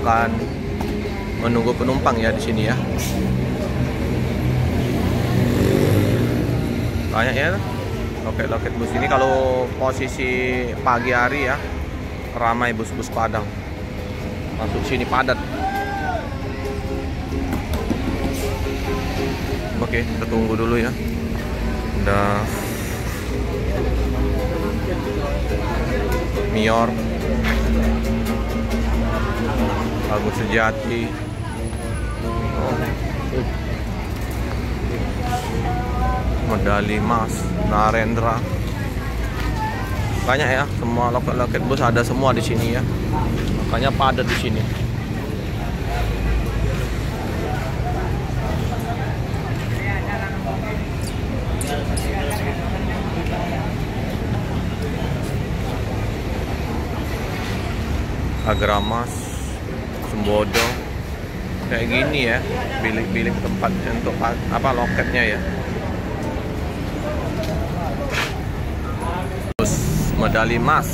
akan menunggu penumpang ya di sini ya. Banyak ya loket-loket bus ini kalau posisi pagi hari ya ramai bus-bus Padang. Masuk sini padat. Oke, kita tunggu dulu ya. Udah Mior Agus Sejati. Medali emas Narendra. Banyak ya semua loket-loket bus ada semua di sini ya. Makanya padat di sini. Agramas Sembodo kayak gini ya bilik-bilik tempat untuk pa- apa loketnya ya. Terus medali emas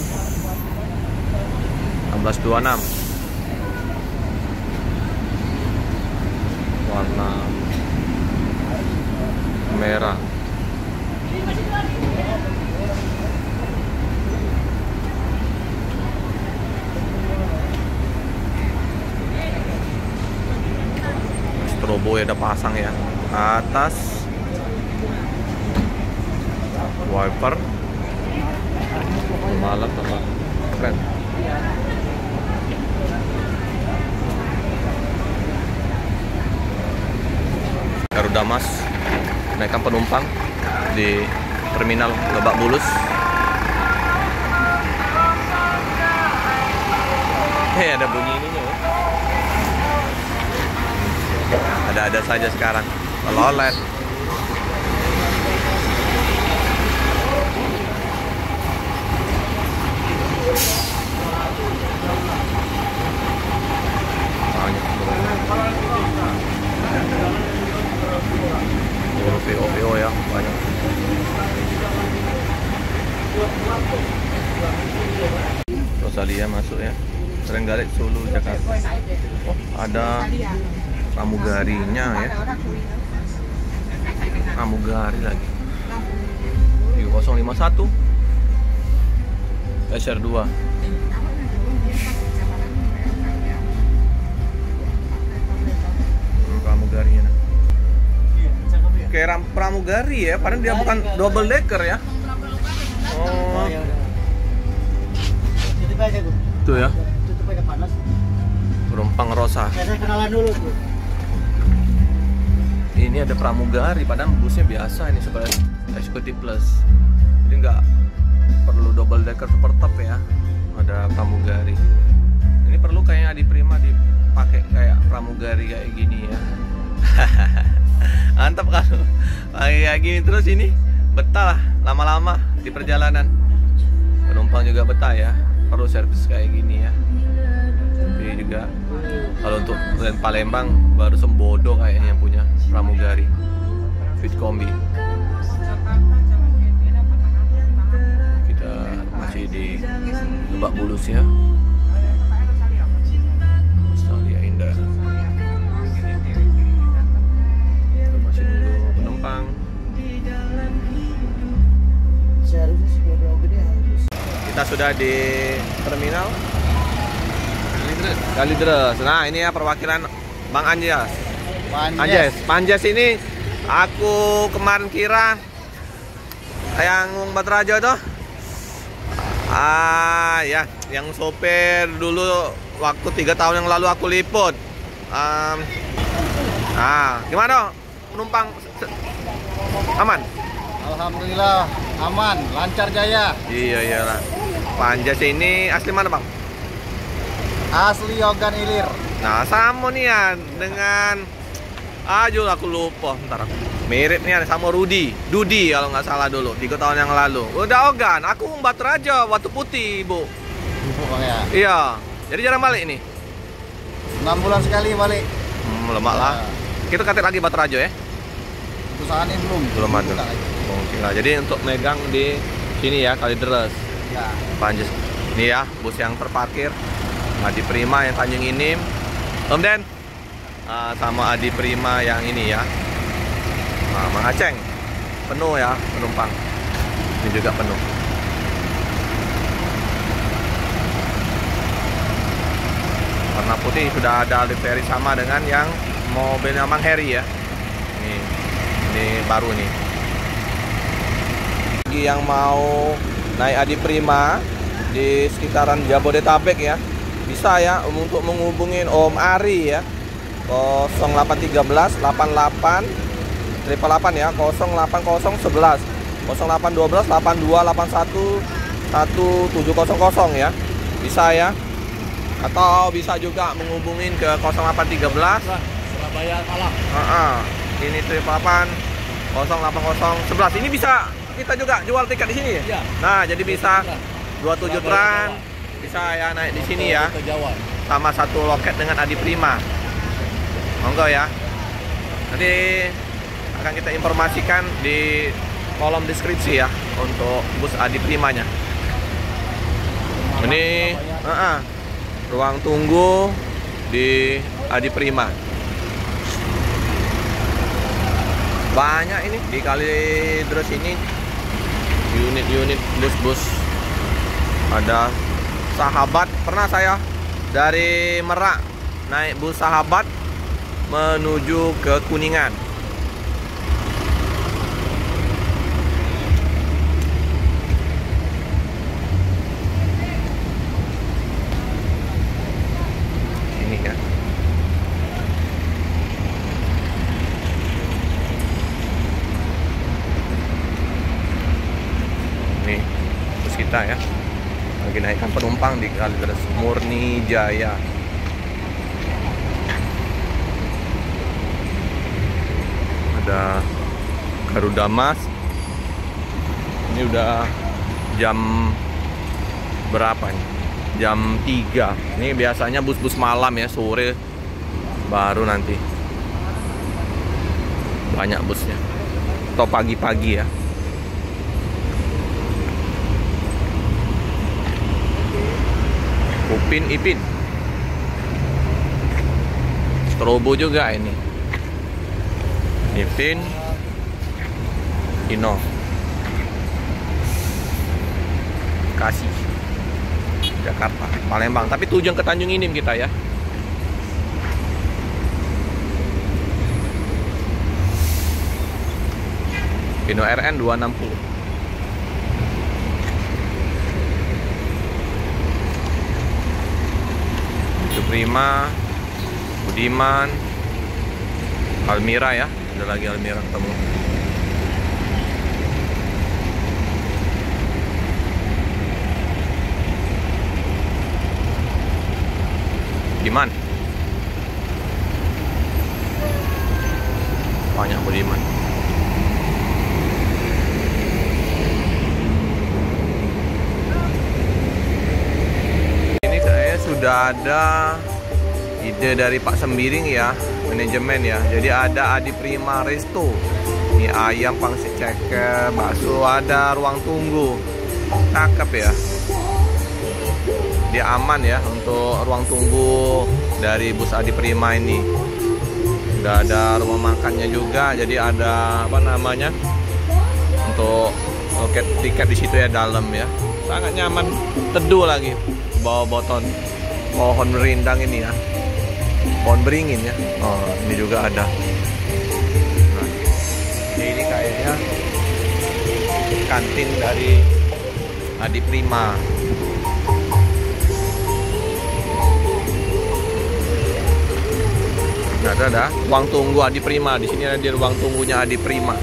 1626 warna merah strobo ya udah pasang ya. Atas. Wiper. Malam sama keren Garuda Mas naikkan penumpang di terminal Lebak Bulus. Hei ada bunyi ininya ya. Ada-ada saja sekarang. Lolet. Ya banyak. Rosalia masuk ya. Trenggalek Solo Jakarta. Oh, ada pramugarinya ya. Pramugari lagi. 3051 SR2 Hmm, pramugarinya nah. kayak ram- pramugari ya padahal dia bukan double decker ya oh aja gue. itu ya penumpang rosa Ya, saya kenalan dulu tuh. Ini ada pramugari padahal busnya biasa ini sebenarnya executive plus. Jadi nggak perlu double decker super top ya. Ada pramugari ini perlu kayaknya Adi Prima dipakai kayak pramugari kayak gini ya. Kayak gini terus ini betah lah lama-lama di perjalanan. Penumpang juga betah ya perlu servis kayak gini ya. Tapi juga kalau untuk Palembang baru Sembodo kayaknya yang punya pramugari Fit Kombi. Kita masih di Lebak Bulus ya. Australia Indah. Kita masih nunggu penumpang. Kita sudah di terminal. Kalideres. Nah ini ya perwakilan Bang Anjas. Anjas, Panjas ini aku kemarin kira yang Batrajo tuh ah ya yang sopir dulu waktu tiga tahun yang lalu aku liput. Am, ah gimana penumpang aman? Alhamdulillah aman, lancar jaya. iya iyalah. Panjas ini asli mana bang? Asli Yogan Ilir. Nah, sama nih ya dengan Ajo aku lupa ntar aku. Mirip nih sama Rudi, Dudi kalau nggak salah dulu tiga tahun yang lalu. Udah ogan, aku umbat raja waktu putih bu. Ya. Iya, jadi jarang balik nih. 6 bulan sekali balik. Hmm, lemak lah. Kita katet lagi batu raja ya. Saat ini belum. Belum ada. Mungkin lah. Jadi untuk megang di sini ya kali deres. Ya. Panjes. Ini ya bus yang terparkir. Adi Prima yang Tanjung Inim. Om Den. Ah, sama Adi Prima yang ini ya. Nah, Mang Aceng. Penuh ya penumpang. Ini juga penuh. Warna putih sudah ada livery sama dengan yang mobilnya Mang Heri ya. Ini ini baru nih. Bagi yang mau naik Adi Prima di sekitaran Jabodetabek ya bisa ya untuk menghubungin Om Ari ya 0813 88 triple 8 ya 08011 0812 8281 1700 ya. Bisa ya. Atau bisa juga menghubungin ke 0813 Surabaya kalah. Ah, ini triple 8 080 11 ini bisa kita juga jual tiket di sini? Ya nah jadi bisa 27 tran bisa ya naik di sini ya. Sama satu loket dengan Adi Prima monggo ya. Nanti akan kita informasikan di kolom deskripsi ya untuk bus Adi Primanya. Ini ah, ah, ruang tunggu di Adi Prima. Banyak ini di Kalideres ini. Unit-unit bus-bus. Ada sahabat. Pernah saya dari Merak naik bus sahabat menuju ke Kuningan. Ini ya nih bus kita ya. Lagi naikkan penumpang di Kalideres Murni Jaya ada Garuda Mas. Ini udah jam berapa nih jam 3 ini biasanya bus-bus malam ya sore baru nanti. Banyak busnya. Atau pagi-pagi ya. Upin Ipin. Strobo juga ini Ipin Ino Kasih. Jakarta. Palembang. Tapi tujuan ke Tanjung Inim kita ya. Ino RN 260 itu Prima Budiman Almira ya ada lagi Almira ketemu. Budiman banyak Budiman ini saya sudah ada ide dari Pak Sembiring ya manajemen ya. Jadi ada Adi Prima Resto ini ayam pangsit ceker bakso ada ruang tunggu. Cakep ya. Dia aman ya untuk ruang tunggu dari bus Adi Prima ini. Udah ada rumah makannya juga. Jadi ada apa namanya untuk loket tiket di situ ya dalam ya. Sangat nyaman. Teduh lagi. Bawa boton. Pohon merindang ini ya pohon beringin ya oh ini juga ada nah, ini kayaknya kantin dari Adi Prima Nah, ada ada ruang tunggu Adi Prima. Di sini ada ruang tunggunya Adi Prima.